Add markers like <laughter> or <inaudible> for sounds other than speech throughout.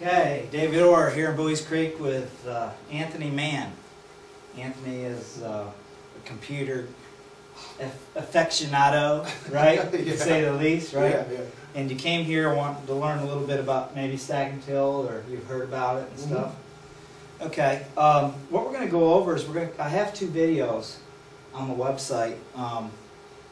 Okay, David Orr here in Bowie's Creek with uh, Anthony Mann. Anthony is uh, a computer aff- aficionado, <laughs> right? To say the least, right? Yeah, yeah. And you came here wanting to learn a little bit about maybe Stack and Tilt, or you've heard about it and Mhm. stuff. Okay, um, what we're going to go over is we're going. I have two videos on the website um,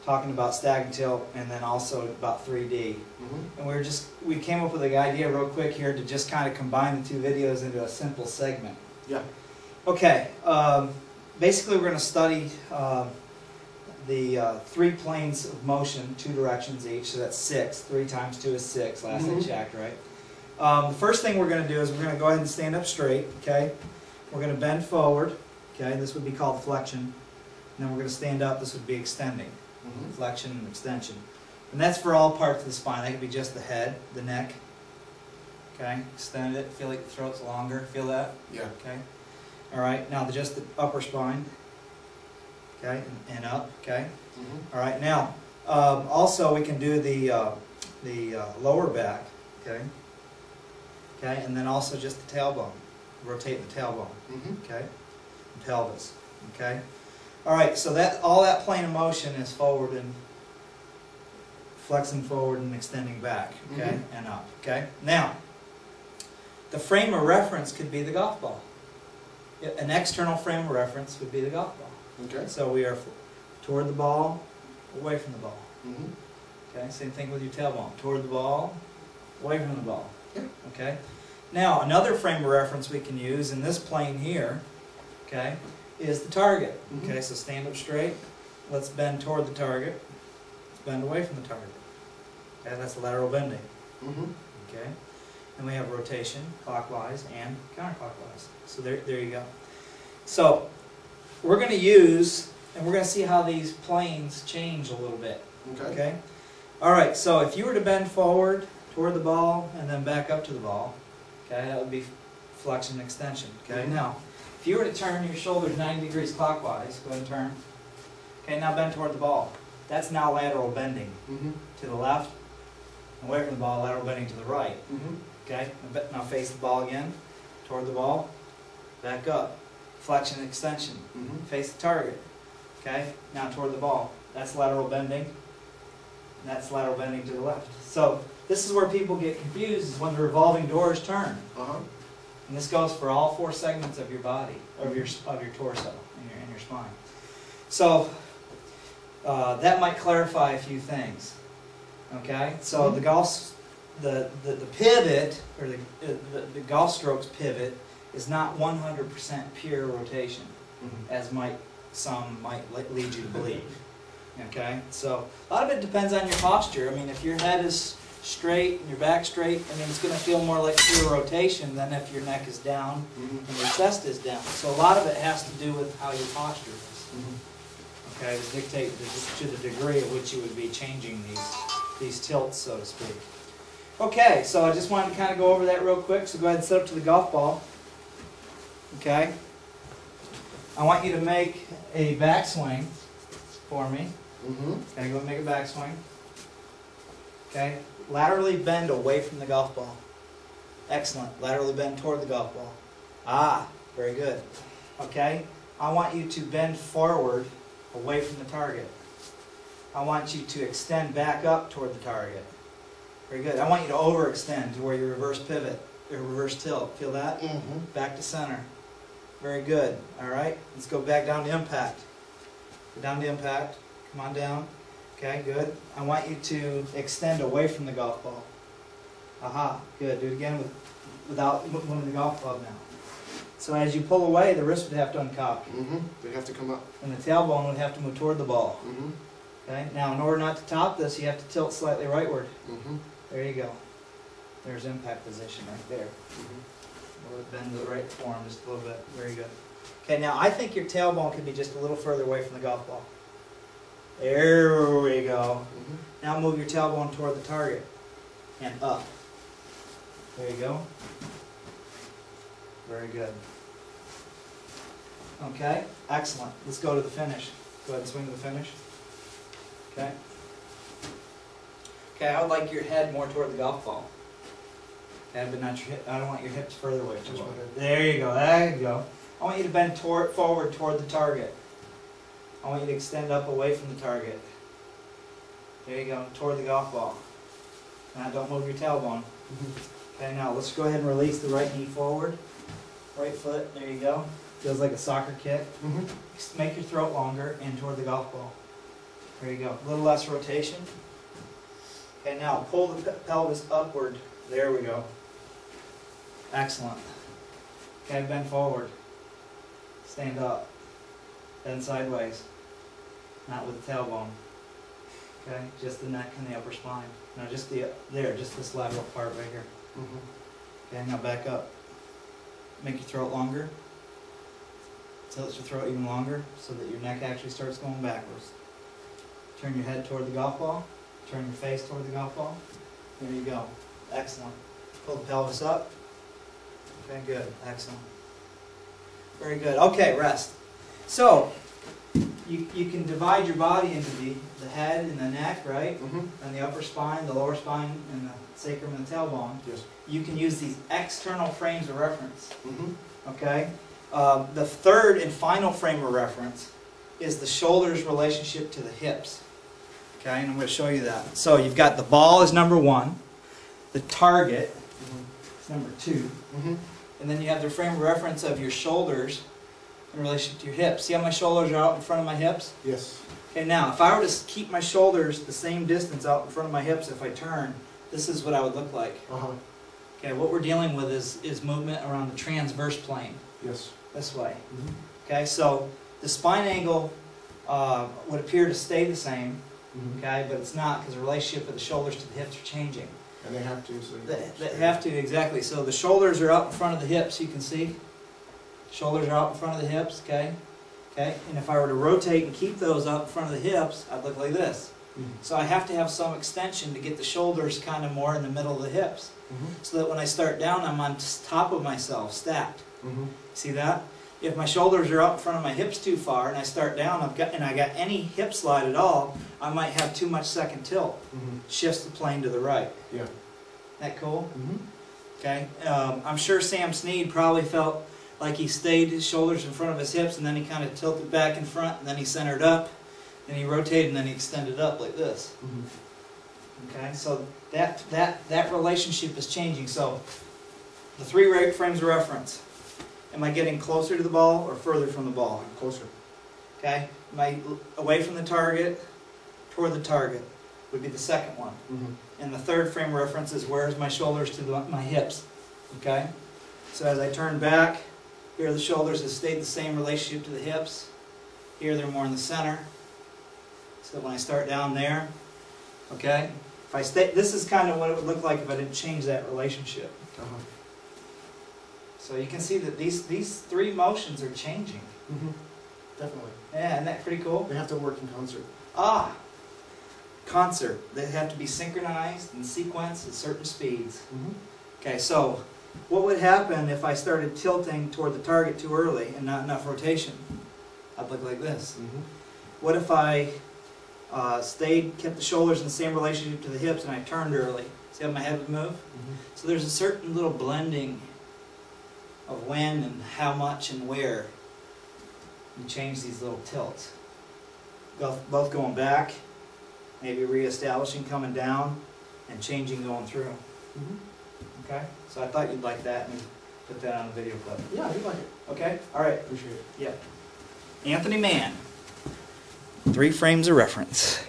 talking about Stack and Tilt, and then also about 3D. Mhm. And we were just we came up with the idea real quick here to just kind of combine the two videos into a simple segment. Yeah. Okay, um, basically we're going to study um, the uh, three planes of motion, two directions each, so that's six. Three times two is six, last I Mhm. checked, right? Um, the first thing we're going to do is we're going to go ahead and stand up straight, okay? We're going to bend forward, okay? This would be called flexion. And then we're going to stand up, this would be extending Mhm. flexion and extension. And that's for all parts of the spine. That could be just the head, the neck. Okay, extend it. Feel like the throat's longer. Feel that? Yeah. Okay. All right. Now the, just the upper spine. Okay, and, and up. Okay. Mhm. All right. Now, um, also we can do the uh, the uh, lower back. Okay. Okay, and then also just the tailbone. Rotate the tailbone Mhm. okay, and pelvis, okay. All right, so that all that plane of motion is forward and flexing forward and extending back, okay, Mhm. and up, okay. Now, the frame of reference could be the golf ball. An external frame of reference would be the golf ball. Okay. So we are toward the ball, away from the ball. Mm -hmm. Okay, same thing with your tailbone. Toward the ball, away from the ball. Yeah. Okay. Now another frame of reference we can use in this plane here, okay, is the target. Mhm. Okay, so stand up straight. Let's bend toward the target. Let's bend away from the target. Okay, that's lateral bending. Mhm. Okay. And we have rotation, clockwise and counterclockwise. So there, there you go. So we're going to use, and we're going to see how these planes change a little bit. Okay. Okay? All right, so if you were to bend forward toward the ball and then back up to the ball, okay, that would be flexion extension. Okay, Mhm. now, if you were to turn your shoulders 90 degrees clockwise, go ahead and turn. Okay, now bend toward the ball. That's now lateral bending Mhm. to the left, away from the ball, lateral bending to the right. Mhm. Okay, now face the ball again, toward the ball, back up, flexion extension. Mhm. Face the target. Okay, now toward the ball. That's lateral bending. That's lateral bending to the left. So this is where people get confused is when the revolving doors turn. Uh-huh. And this goes for all four segments of your body, of your of your torso and your and your spine. So uh, that might clarify a few things. Okay, so the golf, the, the, the pivot or the, the the golf strokes pivot is not 100% pure rotation Mhm. as might some might lead you to <laughs> believe. Okay, so a lot of it depends on your posture. I mean, if your head is straight and your back straight, I mean, it's going to feel more like pure rotation than if your neck is down Mhm. and your chest is down. So a lot of it has to do with how your posture is. Mhm. Okay, to dictate the, to the degree at which you would be changing these these tilts, so to speak. Okay, so I just wanted to kind of go over that real quick. So go ahead and set up to the golf ball. Okay. I want you to make a backswing for me. Mhm. Okay, go and make a backswing. Okay, laterally bend away from the golf ball. Excellent. Laterally bend toward the golf ball. Ah, very good. Okay, I want you to bend forward away from the target. I want you to extend back up toward the target. Very good. I want you to overextend to where you reverse pivot, or reverse tilt. Feel that? Mm -hmm. Back to center. Very good. All right. Let's go back down to impact. Go down to impact. Come on down. Okay, good. I want you to extend away from the golf ball. Aha, good. Do it again with, without mo- moving the golf club now. So as you pull away, the wrist would have to uncock, Mhm. They have to come up. and the tailbone would have to move toward the ball. Mm-hmm. Okay. Now, in order not to top this, you have to tilt slightly rightward. Mm-hmm. There you go. There's impact position right there. Mm-hmm. We'll bend the right form just a little bit. Very good. Okay, now I think your tailbone could be just a little further away from the golf ball. There we go. Mhm. Now move your tailbone toward the target and up. There you go. Very good. Okay, excellent. Let's go to the finish. Go ahead and swing to the finish. Okay. Okay, I would like your head more toward the golf ball. Okay, but not your hip, I don't want your hips further away. Just. There you go, there you go. I want you to bend toward, forward toward the target. I want you to extend up away from the target. There you go, toward the golf ball. Now don't move your tailbone. <laughs> Okay, now let's go ahead and release the right knee forward. Right foot, there you go. Feels like a soccer kick. Mhm. Just Make your throat longer and toward the golf ball. There you go. A little less rotation. Okay, now pull the pe- pelvis upward. There we go. Excellent. Okay, bend forward. Stand up. Bend sideways. Not with the tailbone. Okay, just the neck and the upper spine. Now just the, there, just this lateral part right here. Mhm. Okay, now back up. Make your throat longer. Tilt your throat even longer so that your neck actually starts going backwards. Turn your head toward the golf ball. Turn your face toward the golf ball. There you go. Excellent. Pull the pelvis up. Okay, good. Excellent. Very good. Okay, rest. So, you, you can divide your body into the, the head and the neck, right? Mhm. And the upper spine, the lower spine, and the sacrum and the tailbone Yes. you can use these external frames of reference, Mhm. okay? Um, the third and final frame of reference is the shoulders relationship to the hips, okay? And I'm going to show you that. So you've got the ball is number one, the target Mhm. is number two, Mhm. and then you have the frame of reference of your shoulders in relation to your hips. See how my shoulders are out in front of my hips? Yes. Okay, now if I were to keep my shoulders the same distance out in front of my hips if I turn, this is what I would look like. Uh huh. Okay, what we're dealing with is, is movement around the transverse plane, Yes. this way. Mhm. Okay, so the spine angle uh, would appear to stay the same, Mhm. okay, but it's not because the relationship of the shoulders to the hips are changing. And they have to. So They, they have to, exactly. So the shoulders are out in front of the hips, you can see. Shoulders are out in front of the hips, okay? Okay, and if I were to rotate and keep those out in front of the hips, I'd look like this. Mhm. So I have to have some extension to get the shoulders kind of more in the middle of the hips, Mhm. so that when I start down, I'm on top of myself, stacked. Mhm. See that? If my shoulders are out in front of my hips too far and I start down, I've got and I got any hip slide at all, I might have too much second tilt. Mhm. Shifts the plane to the right. Yeah. That cool? Mhm. Okay. Um, I'm sure Sam Snead probably felt like he stayed his shoulders in front of his hips and then he kind of tilted back in front and then he centered up and he rotated and then he extended up like this. Mhm. Okay, so that that that relationship is changing. So the three ra- frames of reference. Am I getting closer to the ball or further from the ball? Closer. Okay, am I away from the target, toward the target? Would be the second one. Mhm. And the third frame of reference is where's my shoulders to the, my hips? Okay, so as I turn back, here the shoulders have stayed the same relationship to the hips. Here they're more in the center. So when I start down there, okay, if I stay, this is kind of what it would look like if I didn't change that relationship. Uh-huh. So you can see that these these three motions are changing. Mhm. Definitely. Yeah, isn't that pretty cool? They have to work in concert. Ah, concert. They have to be synchronized and sequenced at certain speeds. Mhm. Okay, so what would happen if I started tilting toward the target too early and not enough rotation? I'd look like this. Mhm. What if I uh, stayed, kept the shoulders in the same relationship to the hips and I turned early? See how my head would move? Mhm. So there's a certain little blending of when and how much and where you change these little tilts. Both, both going back, maybe reestablishing coming down, and changing going through. Mhm. Okay? So I thought you'd like that and put that on a video clip. Yeah, I do like it. Okay? All right. Appreciate it. Yeah. Anthony Mann. Three frames of reference.